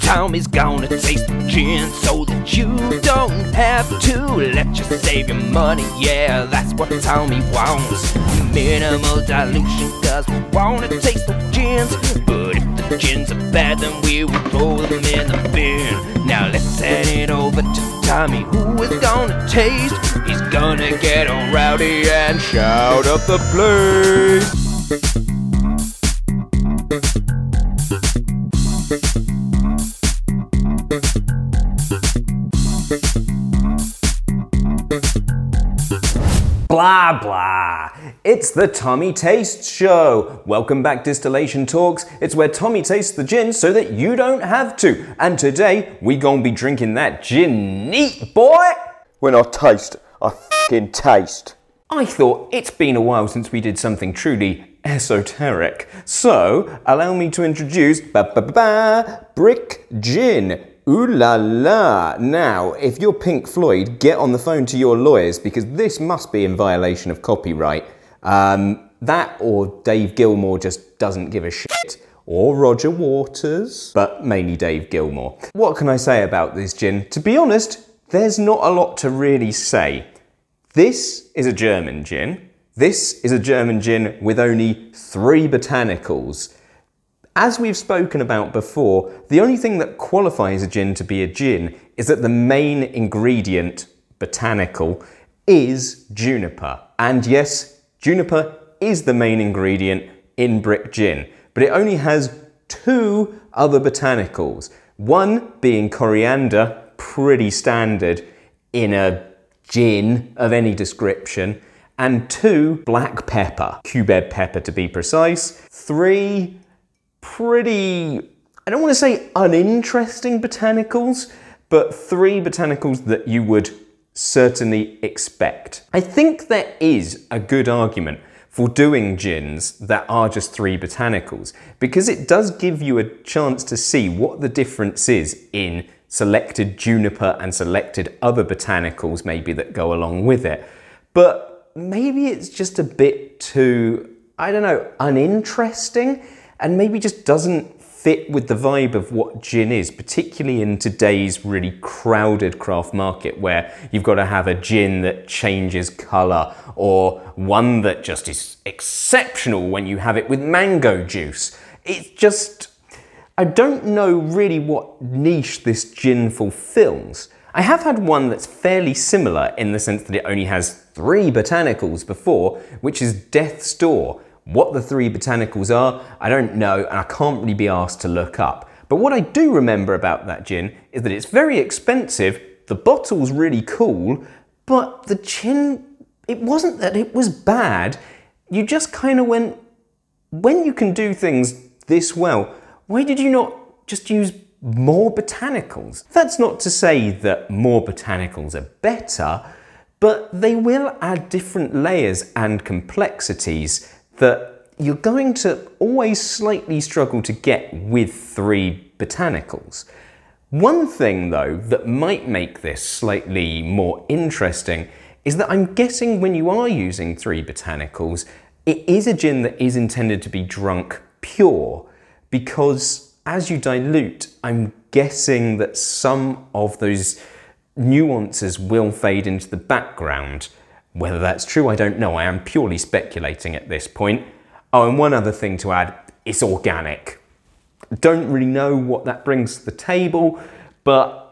Tommy's gonna taste the gin so that you don't have to. Let you save your money, yeah, that's what Tommy wants. Minimal dilution, cause we wanna taste the gins. But if the gins are bad, then we will throw them in the bin. Now let's hand it over to Tommy, who is gonna taste. He's gonna get all rowdy and shout up the place. Blah blah. It's the Tommy Taste Show. Welcome back, Distillation Talks. It's where Tommy tastes the gin so that you don't have to. And today we gonna be drinking that gin neat, boy. When I taste, I fucking taste. I thought it's been a while since we did something truly esoteric. So allow me to introduce ba ba ba ba Brick Gin. Ooh la la! Now, if you're Pink Floyd, get on the phone to your lawyers because this must be in violation of copyright. Um, that or Dave Gilmour just doesn't give a shit. Or Roger Waters, but mainly Dave Gilmour. What can I say about this gin? To be honest, there's not a lot to really say. This is a German gin. This is a German gin with only three botanicals. As we've spoken about before, the only thing that qualifies a gin to be a gin is that the main ingredient, botanical, is juniper. And yes, juniper is the main ingredient in brick gin, but it only has two other botanicals. One being coriander, pretty standard in a gin of any description, and two, black pepper, cubeb pepper to be precise. Three, pretty, I don't want to say uninteresting botanicals, but three botanicals that you would certainly expect. I think there is a good argument for doing gins that are just three botanicals because it does give you a chance to see what the difference is in selected juniper and selected other botanicals maybe that go along with it. But maybe it's just a bit too, I don't know, uninteresting and maybe just doesn't fit with the vibe of what gin is, particularly in today's really crowded craft market where you've got to have a gin that changes colour or one that just is exceptional when you have it with mango juice. It's just, I don't know really what niche this gin fulfills. I have had one that's fairly similar in the sense that it only has three botanicals before, which is Death's Door, what the three botanicals are, I don't know, and I can't really be asked to look up. But what I do remember about that gin is that it's very expensive, the bottle's really cool, but the gin, it wasn't that it was bad. You just kind of went, when you can do things this well, why did you not just use more botanicals? That's not to say that more botanicals are better, but they will add different layers and complexities that you're going to always slightly struggle to get with three botanicals. One thing though that might make this slightly more interesting is that I'm guessing when you are using three botanicals, it is a gin that is intended to be drunk pure because as you dilute, I'm guessing that some of those nuances will fade into the background. Whether that's true, I don't know. I am purely speculating at this point. Oh, and one other thing to add, it's organic. Don't really know what that brings to the table, but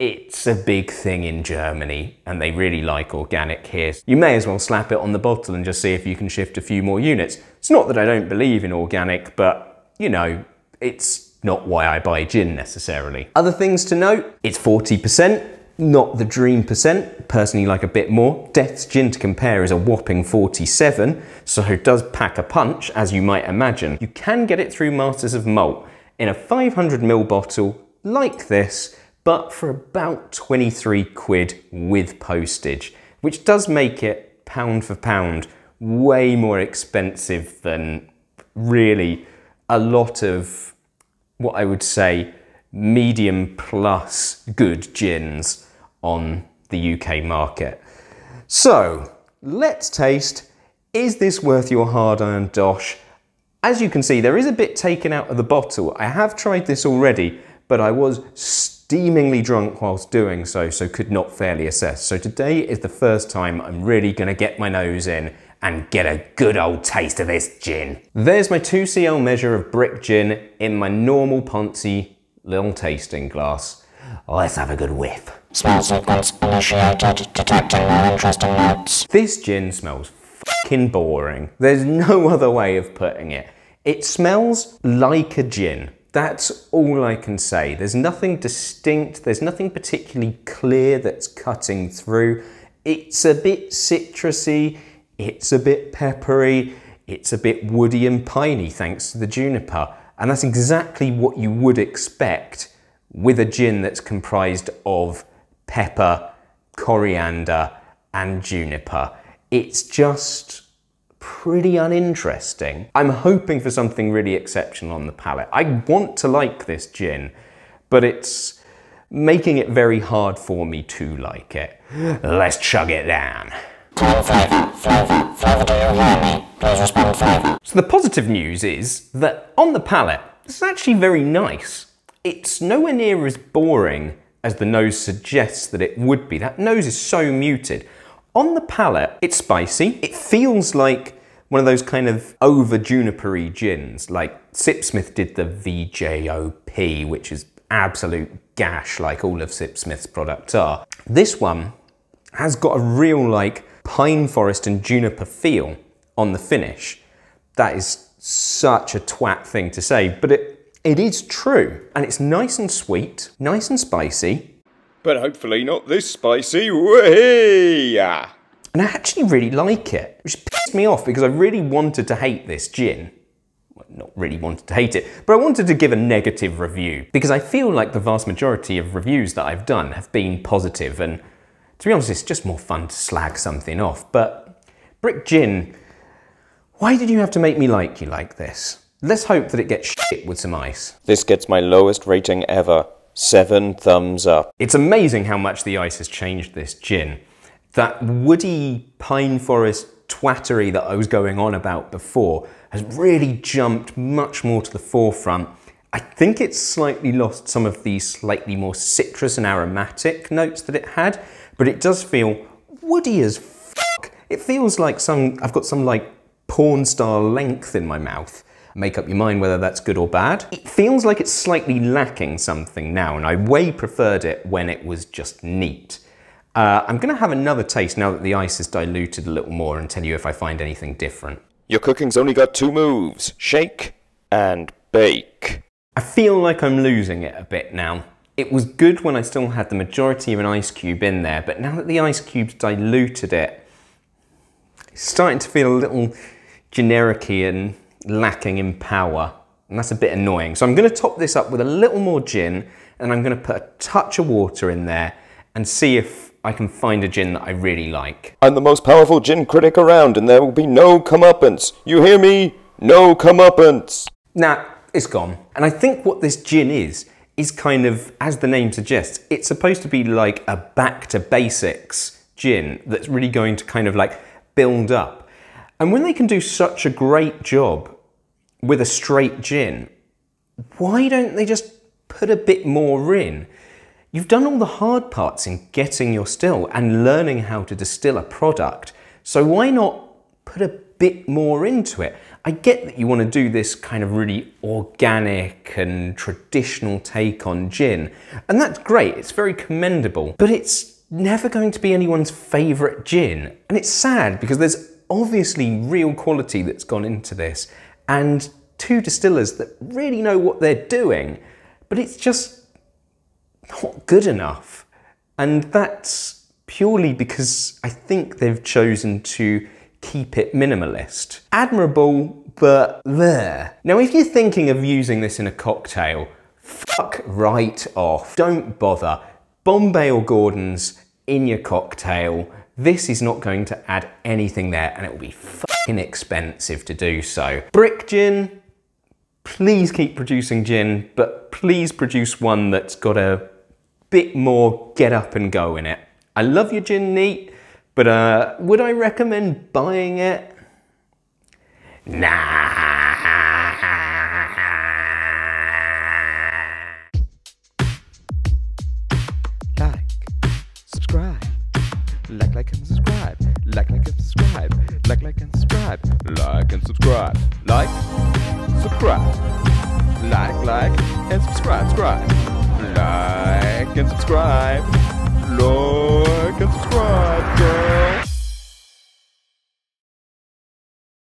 it's a big thing in Germany and they really like organic here. You may as well slap it on the bottle and just see if you can shift a few more units. It's not that I don't believe in organic, but you know, it's not why I buy gin necessarily. Other things to note, it's 40%, not the dream percent, personally like a bit more. Death's gin to compare is a whopping 47, so it does pack a punch, as you might imagine. You can get it through Masters of Malt in a 500ml bottle like this, but for about 23 quid with postage, which does make it pound for pound way more expensive than really a lot of what I would say medium plus good gins on the UK market. So let's taste Is this worth your hard-earned dosh? As you can see, there is a bit taken out of the bottle. I have tried this already, but I was steamingly drunk whilst doing so, so could not fairly assess. So today is the first time I'm really gonna get my nose in and get a good old taste of this gin. There's my 2cl measure of brick gin in my normal Ponzi little tasting glass. Let's have a good whiff. Smell sequence initiated, detecting no interesting notes. This gin smells fucking boring. There's no other way of putting it. It smells like a gin. That's all I can say. There's nothing distinct, there's nothing particularly clear that's cutting through. It's a bit citrusy, it's a bit peppery, it's a bit woody and piney thanks to the juniper. And that's exactly what you would expect with a gin that's comprised of pepper, coriander, and juniper. It's just pretty uninteresting. I'm hoping for something really exceptional on the palate. I want to like this gin, but it's making it very hard for me to like it. Let's chug it down. So the positive news is that on the palate, it's actually very nice. It's nowhere near as boring as the nose suggests that it would be. That nose is so muted. On the palate, it's spicy. It feels like one of those kind of over junipery gins, like Sipsmith did the VJOP, which is absolute gash like all of Sipsmith's products are. This one has got a real like pine forest and juniper feel on the finish. That is such a twat thing to say, but it, it is true. And it's nice and sweet, nice and spicy, But hopefully not this spicy. Whee! And I actually really like it, which pissed me off because I really wanted to hate this gin. Well, not really wanted to hate it, but I wanted to give a negative review because I feel like the vast majority of reviews that I've done have been positive and to be honest, it's just more fun to slag something off. But Brick Gin, why did you have to make me like you like this? Let's hope that it gets shit with some ice. This gets my lowest rating ever. Seven thumbs up. It's amazing how much the ice has changed this gin. That woody pine forest twattery that I was going on about before has really jumped much more to the forefront. I think it's slightly lost some of the slightly more citrus and aromatic notes that it had, but it does feel woody as fuck. It feels like some, I've got some like porn star length in my mouth. Make up your mind whether that's good or bad. It feels like it's slightly lacking something now, and I way preferred it when it was just neat. Uh, I'm gonna have another taste now that the ice is diluted a little more and tell you if I find anything different. Your cooking's only got two moves shake and bake. I feel like I'm losing it a bit now. It was good when I still had the majority of an ice cube in there, but now that the ice cube's diluted it, it's starting to feel a little generic and lacking in power. And that's a bit annoying. So I'm gonna top this up with a little more gin and I'm gonna put a touch of water in there and see if I can find a gin that I really like. I'm the most powerful gin critic around, and there will be no comeuppance. You hear me? No comeuppance. Nah, it's gone. And I think what this gin is, is kind of, as the name suggests, it's supposed to be like a back to basics gin that's really going to kind of like build up. And when they can do such a great job with a straight gin, why don't they just put a bit more in? You've done all the hard parts in getting your still and learning how to distill a product. So why not put a bit more into it? I get that you want to do this kind of really organic and traditional take on gin, and that's great, it's very commendable, but it's never going to be anyone's favourite gin. And it's sad because there's obviously real quality that's gone into this, and two distillers that really know what they're doing, but it's just not good enough. And that's purely because I think they've chosen to keep it minimalist. Admirable, but there. Now, if you're thinking of using this in a cocktail, fuck right off. Don't bother. Bombay or Gordon's in your cocktail. This is not going to add anything there and it will be fucking expensive to do so. Brick gin, please keep producing gin, but please produce one that's got a bit more get up and go in it. I love your gin neat, but uh, would I recommend buying it? Like, subscribe. Like, like, and subscribe. Like, like, and subscribe. Like, like, and subscribe. Like and subscribe. Like, subscribe. Like, like, and subscribe. Subscribe. Like and subscribe subscribe, girl.